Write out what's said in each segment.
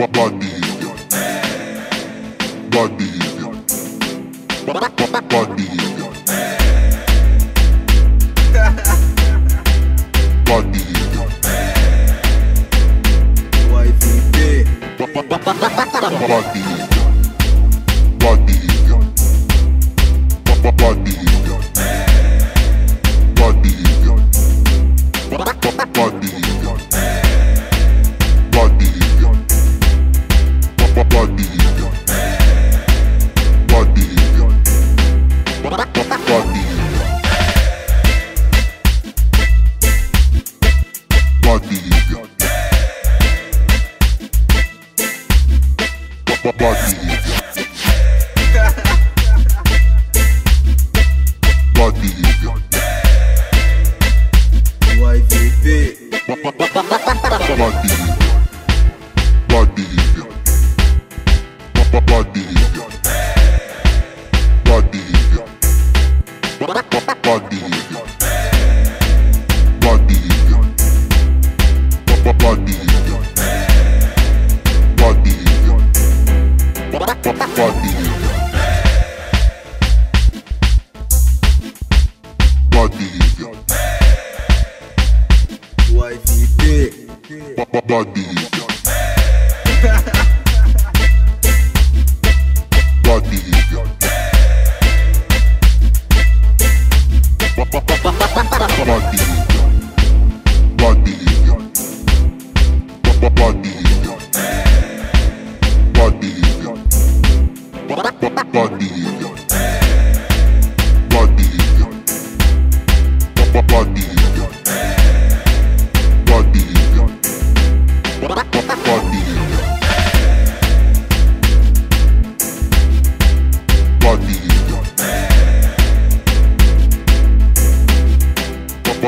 Bad behavior. Bad behavior. Bad behavior. Bad behavior. YVP. Bad behavior. Bad behavior. Bad behavior. Bad behavior. Bad behavior. Bad behavior. Bad behavior. Bad behavior. Bad behavior. Bad behavior. Bad behavior. YVP. Bad behavior. Bad behavior. Bad behavior. Bad behavior. Bad behavior. Bad behavior.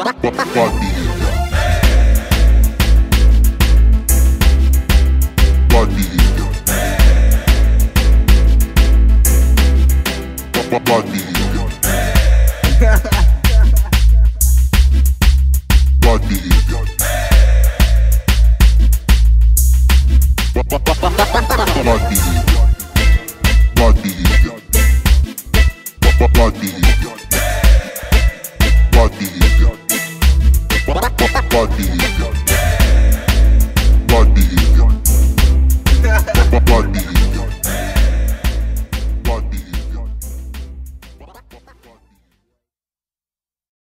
Bad behavior. Bad behavior. Bucket.